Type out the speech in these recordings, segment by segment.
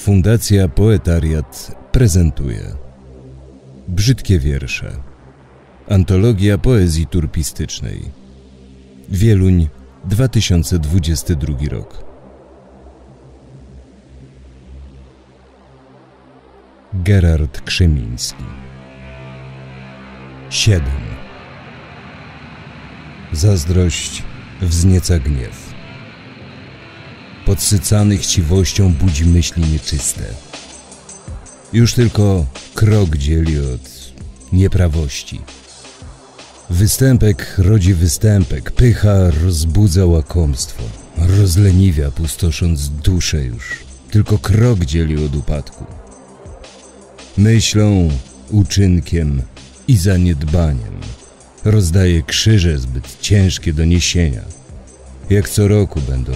Fundacja Poetariat prezentuje Brzydkie wiersze. Antologia poezji turpistycznej. Wieluń 2022 rok. Gerard Krzemiński 7 Zazdrość wznieca gniew podsycany chciwością budzi myśli nieczyste. Już tylko krok dzieli od nieprawości. Występek rodzi występek, pycha rozbudza łakomstwo, rozleniwia, pustosząc duszę już. Tylko krok dzieli od upadku. Myślą, uczynkiem i zaniedbaniem rozdaje krzyże zbyt ciężkie do niesienia. Jak co roku będą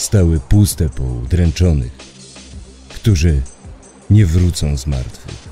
stały puste po udręczonych, którzy nie wrócą z martwych.